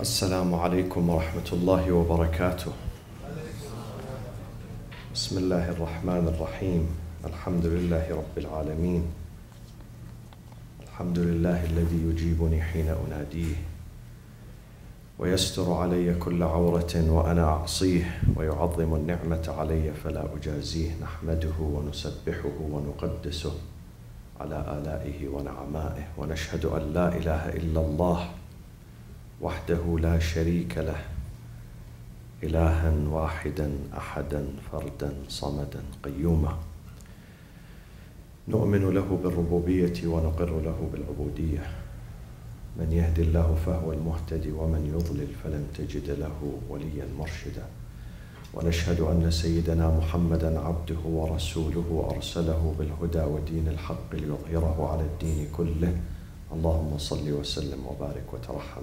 السلام عليكم ورحمة الله وبركاته. بسم الله الرحمن الرحيم. الحمد لله رب العالمين. الحمد لله الذي يجيبني حين أناديه ويستر علي كل عورة وأنا أعصيه ويعظم النعمة علي فلا أجازيه نحمده ونسبحه ونقدسه على آلائه ونعمائه ونشهد أن لا إله إلا الله وحده لا شريك له. إلها واحدا أحدا فردا صمدا قيوما. نؤمن له بالربوبية ونقر له بالعبودية. من يهد الله فهو المهتدي ومن يضلل فلن تجد له وليا مرشدا. ونشهد أن سيدنا محمدا عبده ورسوله أرسله بالهدى ودين الحق ليظهره على الدين كله. اللهم صل وسلم وبارك وترحم.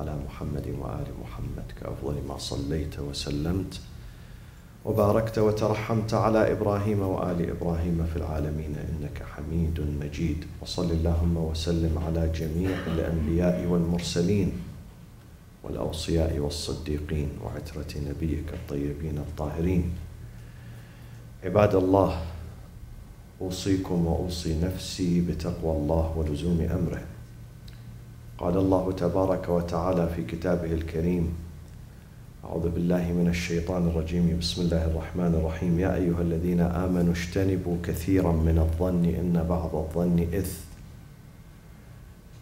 على محمد وآل محمد كأفضل ما صليت وسلمت وباركت وترحمت على إبراهيم وآل إبراهيم في العالمين. إنك حميد مجيد. وصل اللهم وسلم على جميع الأنبياء والمرسلين والأوصياء والصديقين وعترة نبيك الطيبين الطاهرين. عباد الله أوصيكم وأوصي نفسي بتقوى الله ولزوم أمره. قال الله تبارك وتعالى في كتابه الكريم أعوذ بالله من الشيطان الرجيم. بسم الله الرحمن الرحيم. يا أيها الذين آمنوا اجتنبوا كثيرا من الظن إن بعض الظن إثم.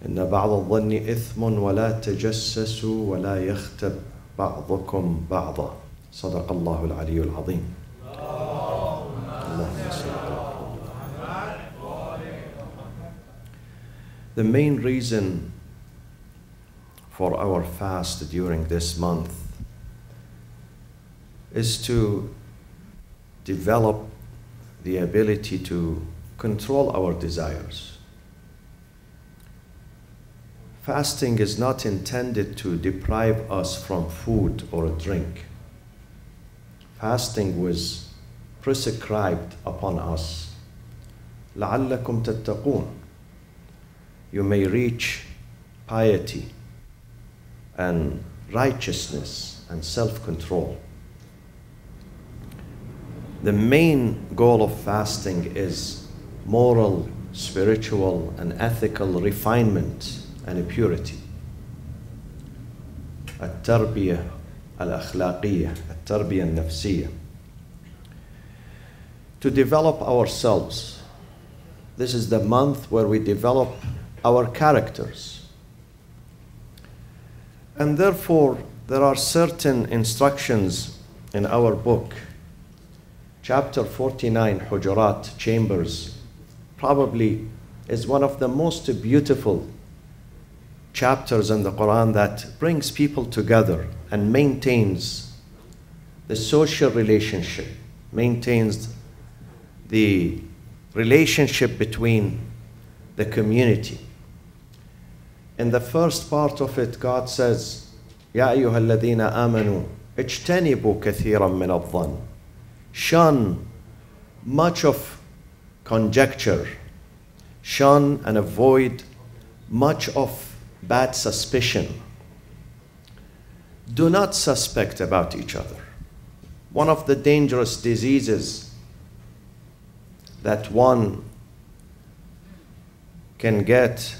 إن بعض الظن إثم ولا تجسسوا ولا يختب بعضكم بعضا. صدق الله العلي العظيم. اللهم صل The main reason for our fast during this month is to develop the ability to control our desires. Fasting is not intended to deprive us from food or drink. Fasting was prescribed upon us. لعلكم تتقون. You may reach piety and righteousness and self control. The main goal of fasting is moral, spiritual, and ethical refinement and purity. التربية الأخلاقية التربية النفسية to develop ourselves this is the month where we develop our characters and therefore there are certain instructions in our book chapter 49 Hujurat Chambers probably is one of the most beautiful chapters in the Quran that brings people together and maintains the social relationship, maintains the relationship between the community In the first part of it, God says, يا أيها الذين آمنوا اجتنبوا كثيرا من الظن shun much of conjecture, shun and avoid much of bad suspicion. Do not suspect about each other. One of the dangerous diseases that one can get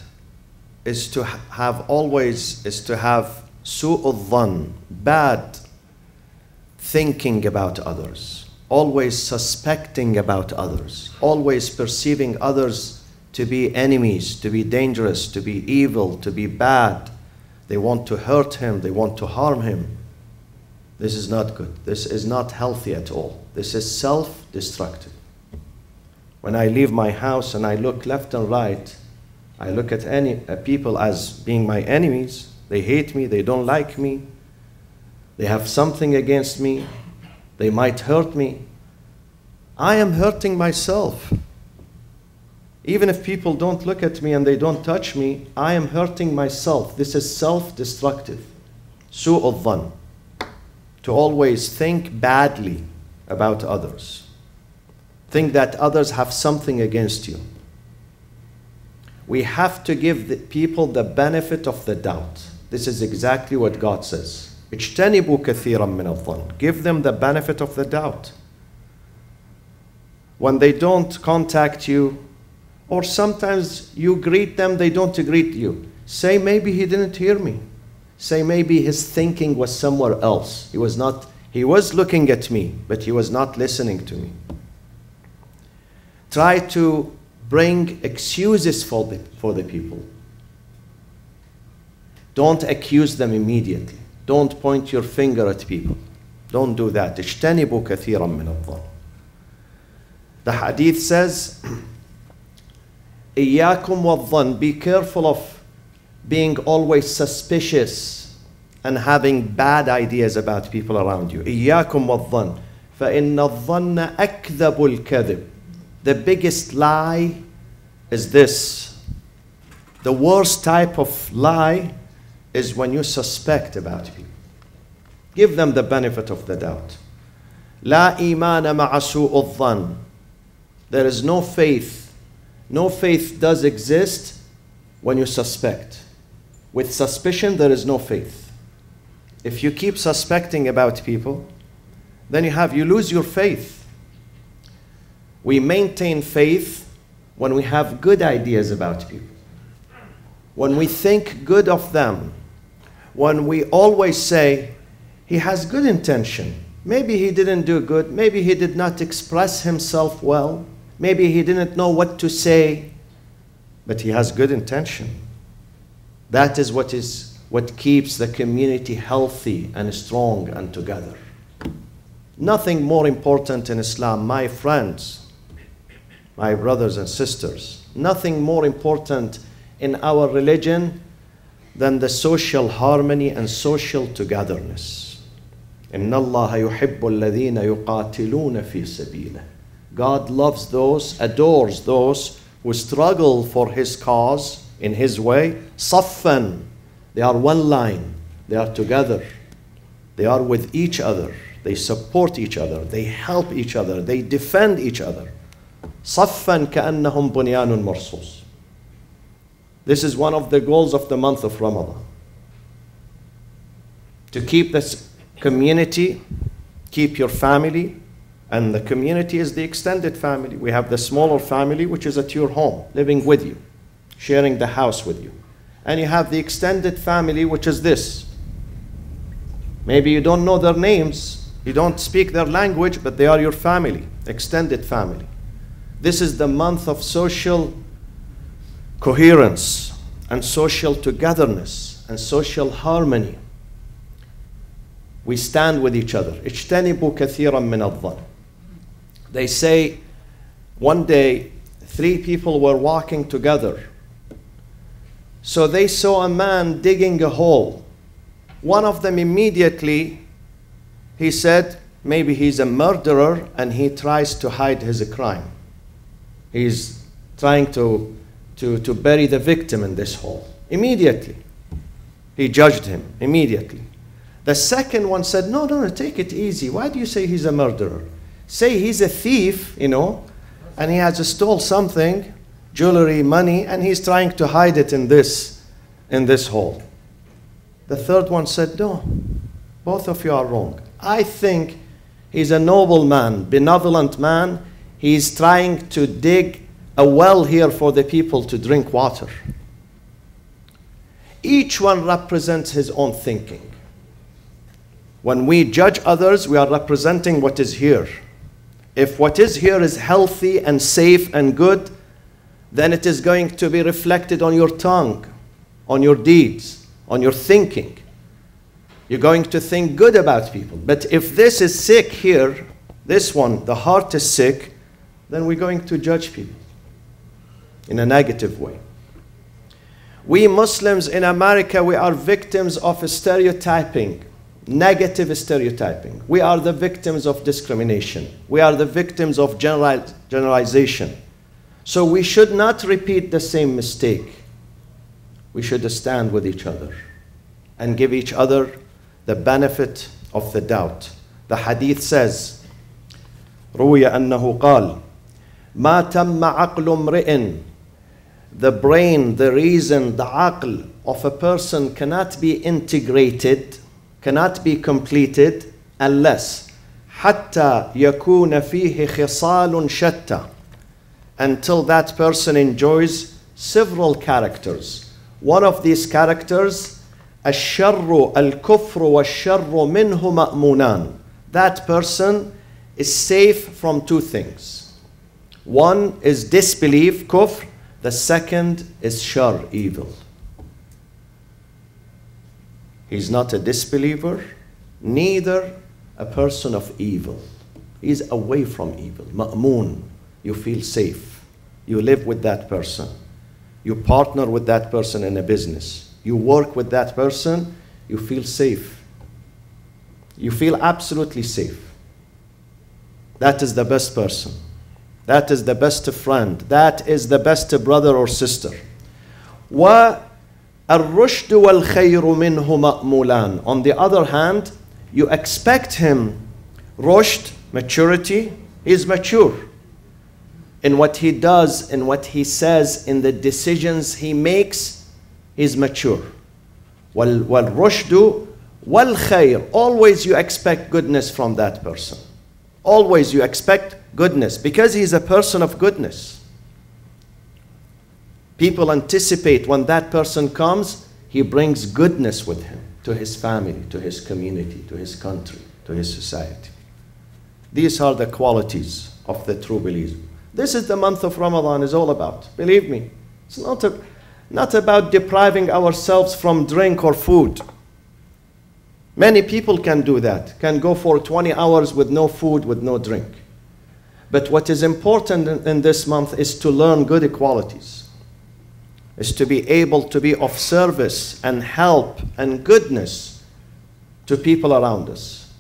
is to have always is to have su'udhan, bad thinking about others, always suspecting about others, always perceiving others to be enemies, to be dangerous, to be evil, to be bad. They want to hurt him, they want to harm him. This is not good. This is not healthy at all. This is self destructive. When I leave my house and I look left and right, I look at any uh, people as being my enemies. They hate me, they don't like me, they have something against me, they might hurt me. I am hurting myself. Even if people don't look at me and they don't touch me, I am hurting myself. This is self destructive. Su'udhan. To always think badly about others. Think that others have something against you We have to give the people the benefit of the doubt. This is exactly what God says. اجتنبوا كثيرا من الظن. Give them the benefit of the doubt. When they don't contact you, or sometimes you greet them, they don't greet you. Say, maybe he didn't hear me. Say, maybe his thinking was somewhere else. He was not, he was looking at me, but he was not listening to me. Try to bring excuses for the, for the people. Don't accuse them immediately. Don't point your finger at people. Don't do that. اجتنبوا كثيرا من الظن. The hadith says, إياكم والظن. Be careful of being always suspicious and having bad ideas about people around you. إياكم والظن. فإن الظن أكذب الكذب. The biggest lie is this. The worst type of lie is when you suspect about people. Give them the benefit of the doubt. لا إيمان مع سوء الظن. There is no faith. No faith does exist when you suspect. With suspicion, there is no faith. If you keep suspecting about people, then you have you lose your faith. we maintain faith when we have good ideas about people. When we think good of them. When we always say, he has good intention. Maybe he didn't do good. Maybe he did not express himself well. Maybe he didn't know what to say. But he has good intention. That is what is what keeps the community healthy and strong and together. Nothing more important in Islam, my friends, my brothers and sisters, nothing more important in our religion than the social harmony and social togetherness. إن الله يحب الذين يقاتلون في سبيله. God loves those, adores those who struggle for His cause in His way. صفا. They are one line. They are together. They are with each other. They support each other. They help each other. They defend each other. صفا كأنهم بنيان مرصوص. This is one of the goals of the month of Ramadan. To keep this community, keep your family, and the community is the extended family. We have the smaller family, which is at your home, living with you, sharing the house with you. And you have the extended family, which is this. Maybe you don't know their names, you don't speak their language, but they are your family, extended family. This is the month of social coherence and social togetherness and social harmony. We stand with each other. اجتنبوا كثيرا من الظن. They say one day three people were walking together. So they saw a man digging a hole. One of them immediately he said maybe he's a murderer and he tries to hide his crime. He's trying to to, to bury the victim in this hole. Immediately. He judged him immediately. The second one said, No, no, no, take it easy. Why do you say he's a murderer? Say he's a thief, you know, and he has stole something, jewelry, money, and he's trying to hide it in this, in this hole. The third one said, No, both of you are wrong. I think he's a noble man, benevolent man. He's trying to dig a well here for the people to drink water. Each one represents his own thinking. When we judge others, we are representing what is here. If what is here is healthy and safe and good, then it is going to be reflected on your tongue, on your deeds, on your thinking. You're going to think good about people. But if this is sick here, this one, the heart is sick, then we're going to judge people in a negative way. We Muslims in America, we are victims of stereotyping, negative stereotyping. We are the victims of discrimination. We are the victims of general, generalization. So we should not repeat the same mistake. We should stand with each other and give each other the benefit of the doubt. The hadith says, روي أنه قال ما تم عقل امرئ the brain, the reason, the aql of a person cannot be integrated, cannot be completed unless حتى يكون فيه خصال شتى until that person enjoys several characters. One of these characters الشر الكفر والشر منه مأمونان. That person is safe from two things. One is disbelief, kufr. The second is shar, evil. He's not a disbeliever, neither a person of evil. He's away from evil. Ma'moon. You feel safe. You live with that person. You partner with that person in a business. You work with that person. You feel safe. You feel absolutely safe. That is the best person. That is the best friend. That is the best brother or sister. وَالرُّشْدُ وَالْخَيْرُ مِنْهُ مَأْمُولَان On the other hand, you expect him rushd, maturity, is mature in what he does, in what he says, in the decisions he makes, he's mature. Wal rushdu wal khair. Always you expect goodness from that person. Always you expect goodness because he's a person of goodness. People anticipate when that person comes, he brings goodness with him to his family, to his community, to his country, to his society. These are the qualities of the true believer. This is the month of Ramadan is all about. Believe me. It's not, a, not about depriving ourselves from drink or food. Many people can do that, can go for 20 hours with no food, with no drink. But what is important in, in this month is to learn good qualities, is to be able to be of service and help and goodness to people around us,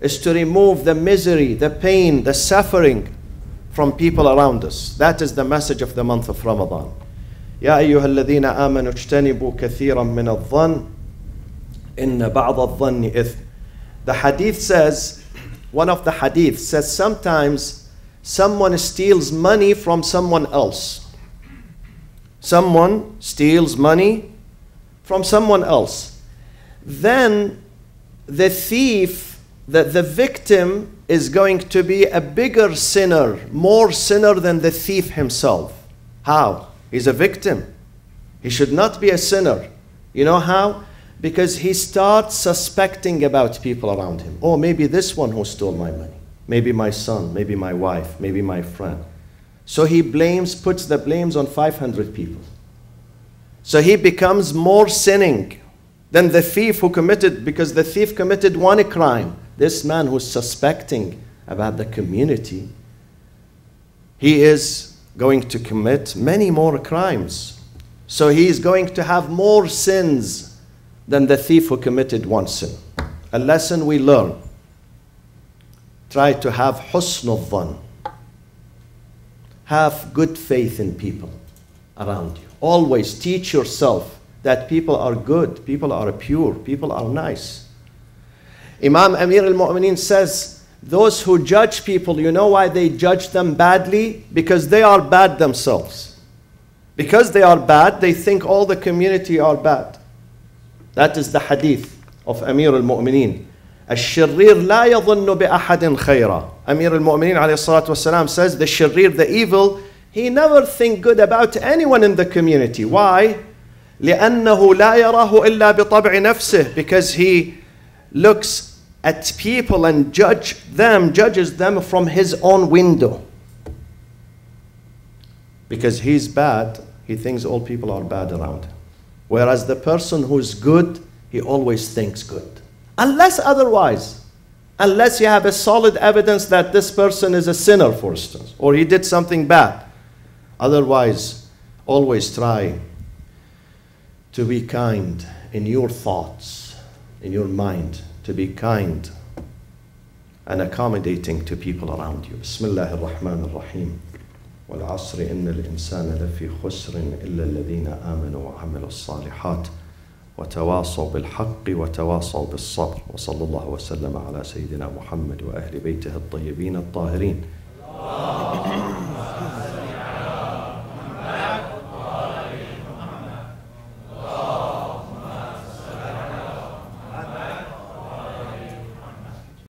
is to remove the misery, the pain, the suffering from people around us. That is the message of the month of Ramadan. يا أيها الذين آمنوا اجتنبوا كثيرا من الظن إن بعض الظن إثم. The hadith says, one of the hadith says sometimes someone steals money from someone else. Someone steals money from someone else. Then the thief, the, the victim is going to be a bigger sinner, more sinner than the thief himself. How? He's a victim. He should not be a sinner. You know how? Because he starts suspecting about people around him. Oh, maybe this one who stole my money. Maybe my son, maybe my wife, maybe my friend. So he blames, puts the blames on 500 people. So he becomes more sinning than the thief who committed, because the thief committed one crime. This man who's suspecting about the community, he is going to commit many more crimes. So he is going to have more sins than the thief who committed one sin. A lesson we learn. Try to have husn Have good faith in people around you. Always teach yourself that people are good, people are pure, people are nice. Imam Amir al Mu'mineen says, Those who judge people, you know why they judge them badly? Because they are bad themselves. Because they are bad, they think all the community are bad. That is the hadith of Amir al Mu'mineen. الشرير لا يظن بأحد خيرا Amir al-Mu'mineen عليه الصلاة والسلام says the sharir, the evil, he never think good about anyone in the community. Why? لأنه لا يراه إلا بطبع نفسه because he looks at people and judge them, judges them from his own window. Because he's bad, he thinks all people are bad around him. Whereas the person who's good, he always thinks good. Unless otherwise, unless you have a solid evidence that this person is a sinner, for instance, or he did something bad. Otherwise, always try to be kind in your thoughts, in your mind, to be kind and accommodating to people around you. Bismillah ar-Rahman ar-Rahim. والعصر إن الإنسان لفي خسر إلا الذين آمنوا وعملوا الصالحات وتواصوا بالحق وتواصوا بالصبر. وصلى الله وسلم على سيدنا محمد وأهل بيته الطيبين الطاهرين.